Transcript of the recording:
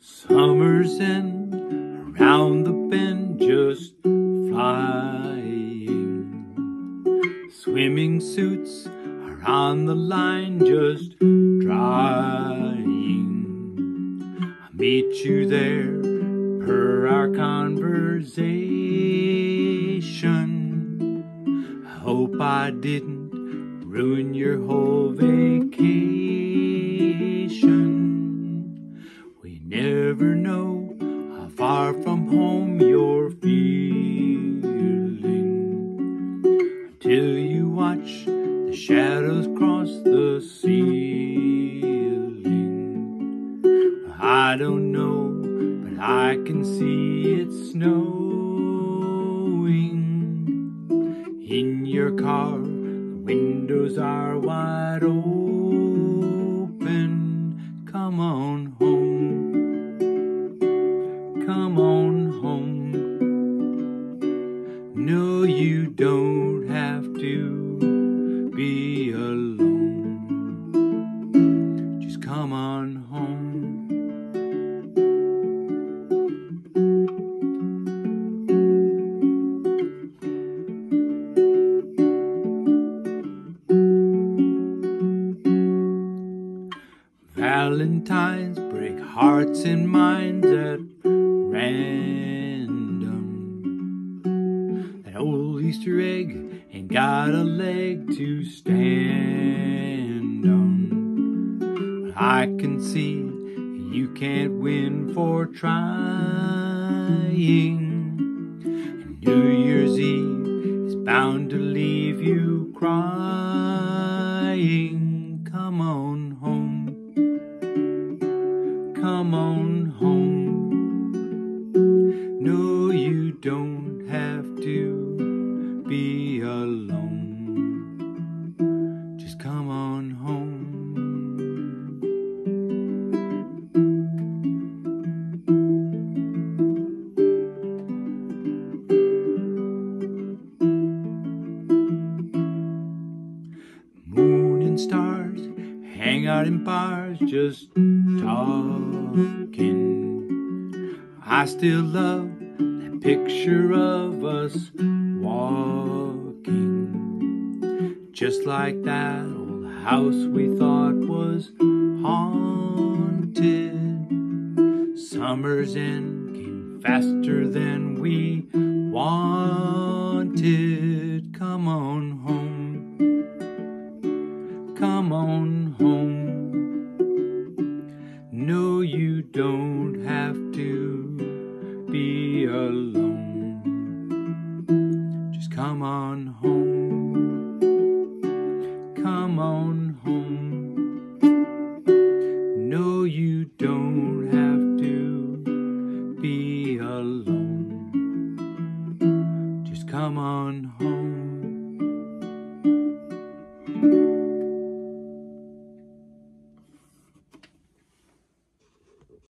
Summer's end, around the bend, just flying. Swimming suits are on the line, just drying. I'll meet you there per our conversation. I hope I didn't ruin your whole vacation. We never know how far from home you're feeling until you watch the shadows cross the ceiling. I don't know, but I can see it snowing in your car. The windows are wide open. Come on home. Come on home. No, you don't have to Valentines break hearts and minds at random. That old Easter egg ain't got a leg to stand on. I can see you can't win for trying. New Year's Eve Come on home. No, you don't have to hang out in bars just talking. I still love that picture of us walking. Just like that old house we thought was haunted. Summer's end came faster than we wanted. Come on home. Come on home. No, you don't have to be alone. Just come on home. Come on home. No, you don't have to be alone.